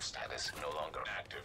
Status no longer active.